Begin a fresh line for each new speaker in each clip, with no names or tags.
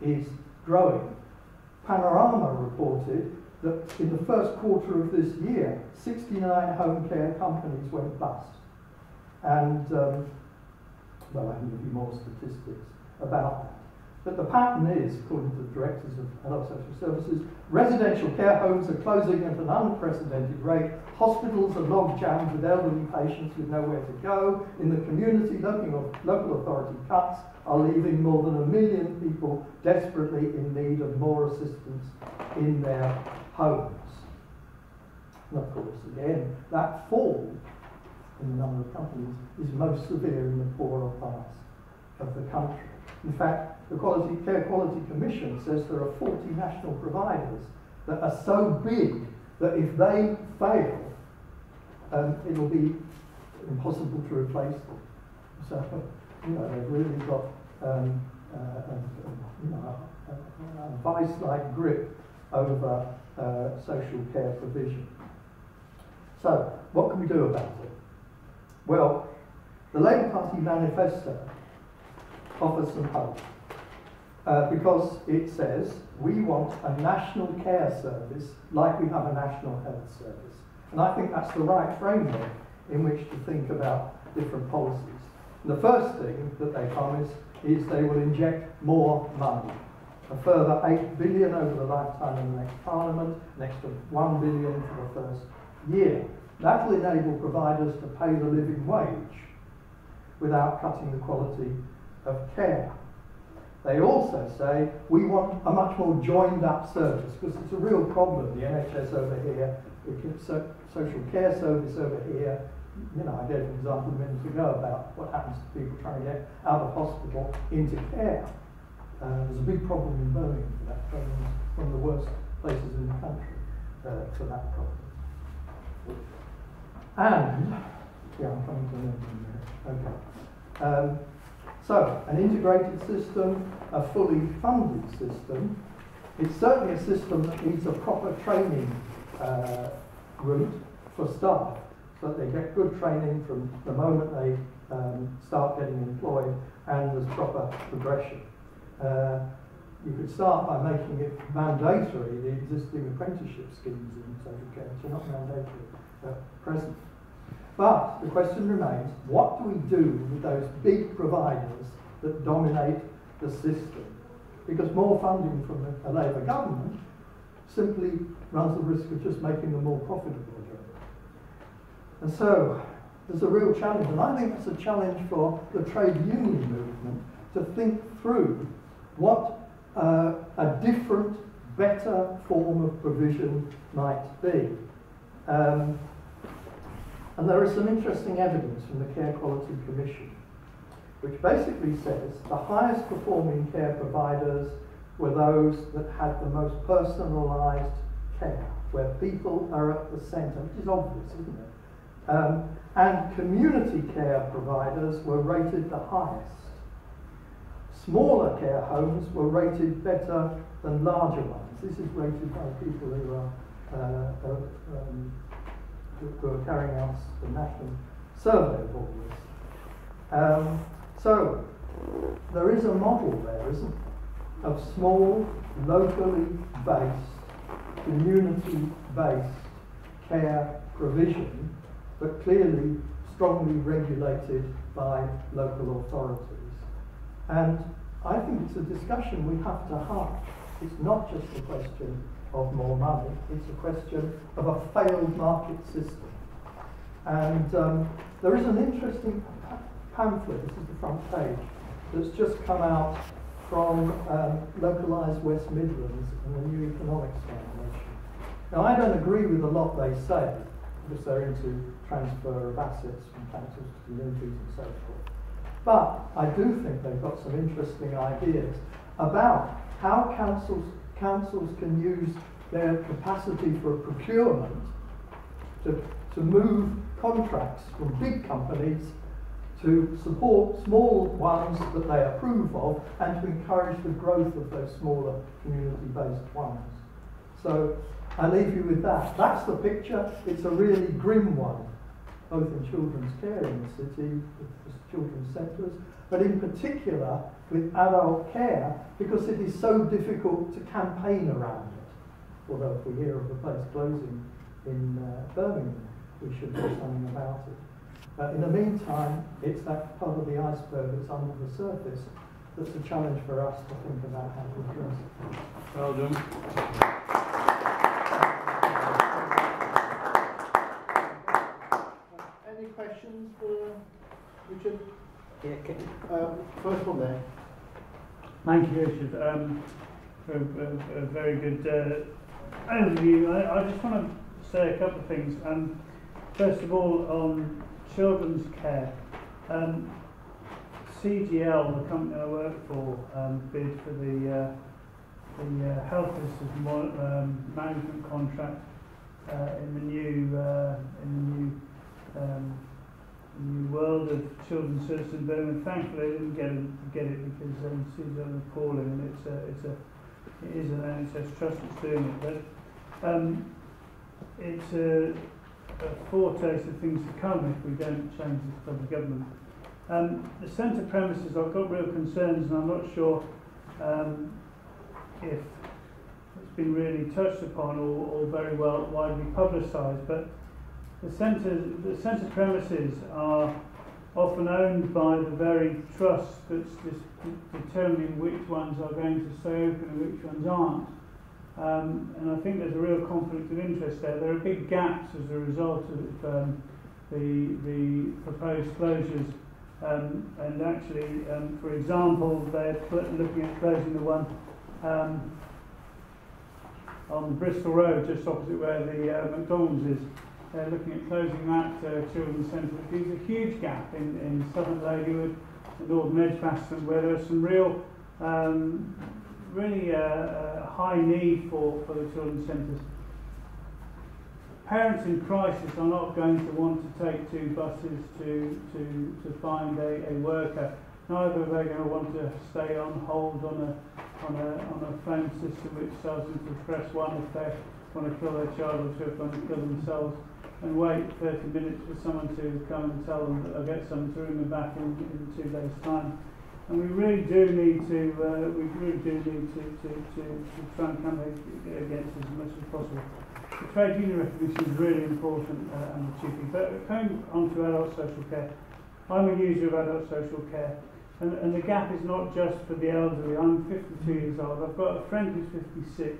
is growing. Panorama reported that in the first quarter of this year, 69 home care companies went bust. And, um, well, I can give you more statistics about that. But the pattern is, according to the directors of adult social services, residential care homes are closing at an unprecedented rate. Hospitals are log jammed with elderly patients with nowhere to go. In the community, local, local authority cuts are leaving more than a million people desperately in need of more assistance in their homes. And of course, again, that fall in the number of companies is most severe in the poorer parts of the country. In fact, the Quality Care Quality Commission says there are 40 national providers that are so big that if they fail, um, it'll be impossible to replace them. So, you know, they've really got um, uh, a, a, a vice-like grip over uh, social care provision. So, what can we do about it? Well, the Labour Party manifesto offers some hope. Uh, because it says we want a national care service like we have a national health service. And I think that's the right framework in which to think about different policies. And the first thing that they promise is they will inject more money. A further 8 billion over the lifetime of the next parliament, next to 1 billion for the first year. That will enable providers to pay the living wage without cutting the quality of care. They also say we want a much more joined up service because it's a real problem. The NHS over here, the social care service over here. You know, I gave an example a minute ago about what happens to people trying to get out of hospital into care. Uh, there's a big problem in Birmingham for that. Birmingham's one of the worst places in the country uh, for that problem. And, yeah, I'm coming to an end in a minute. Okay. Um, so, an integrated system, a fully funded system, it's certainly a system that needs a proper training uh, route for staff so that they get good training from the moment they um, start getting employed and there's proper progression. Uh, you could start by making it mandatory, the existing apprenticeship schemes in social care, which are not mandatory at present. But the question remains, what do we do with those big providers that dominate the system? Because more funding from a Labour government simply runs the risk of just making them more profitable again. And so there's a real challenge, and I think it's a challenge for the trade union movement to think through what uh, a different, better form of provision might be. Um, and there is some interesting evidence from the Care Quality Commission, which basically says the highest performing care providers were those that had the most personalised care, where people are at the centre, which is obvious, isn't it? Um, and community care providers were rated the highest. Smaller care homes were rated better than larger ones. This is rated by people who are uh, uh, um, who are carrying out the national survey of all this. Um, so, there is a model there, isn't there, of small, locally based, community based care provision, but clearly strongly regulated by local authorities. And I think it's a discussion we have to have. It's not just a question of more money. It's a question of a failed market system. And um, there is an interesting pamphlet, this is the front page, that's just come out from um, Localise West Midlands and the New Economics Foundation. Now, I don't agree with a lot they say, because they're into transfer of assets from councils to communities and so forth. But I do think they've got some interesting ideas about how councils councils can use their capacity for procurement to, to move contracts from big companies to support small ones that they approve of and to encourage the growth of those smaller community-based ones. So I leave you with that. That's the picture. It's a really grim one. Both in children's care in the city, with the children's centres, but in particular with adult care because it is so difficult to campaign around it. Although if we hear of a place closing in uh, Birmingham, we should do something about it. Uh, in the meantime, it's that part of the iceberg that's under the surface that's a challenge for us to think about how to address.
Well done.
Questions for Richard?
Yeah, can,
Um, first one there.
Thank you, Richard, um, for a, a, a very good uh, overview. I, I just want to say a couple of things. Um, first of all, on children's care, um, CGL, the company I work for, um, bid for the uh, the uh, health systems mo- um, management contract uh, in the new uh, in the new um, new world of children's in Birmingham. Thankfully, I didn't get it, get it because um, CGL is appalling and it's a, it's a it is an NHS trust that's doing it, but um, it's a, a foretaste of things to come if we don't change this club government. Um, the centre premises, I've got real concerns and I'm not sure um, if it's been really touched upon or, or very well widely publicised, but the centre, the centre premises are often owned by the very trust that's determining which ones are going to stay open and which ones aren't. Um, and I think there's a real conflict of interest there. There are big gaps as a result of um, the, the proposed closures. Um, and actually, um, for example, they're looking at closing the one um, on Bristol Road, just opposite where the uh, McDonald's is. They're looking at closing that uh, children's centre, which a huge gap in, in southern Ladywood and northern Edgbaston, where there's some real, um, really uh, uh, high need for, for the children's centres. Parents in crisis are not going to want to take two buses to, to, to find a, a worker. Neither are they going to want to stay on hold on a, on a, on a phone system which tells them to press one if they want to kill their child or if they want to kill themselves and wait 30 minutes for someone to come and tell them that they'll get someone to ring them back in, in two days' time. And we really do need to, uh, we really do need to, to, to, to try and come against this as much as possible. The trade union recognition is really important uh, and achieving. But coming on to adult social care, I'm a user of adult social care. And, and the gap is not just for the elderly. I'm 52 years old. I've got a friend who's 56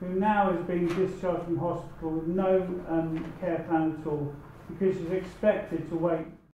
who now is being discharged from hospital with no um, care plan at all because she's expected to wait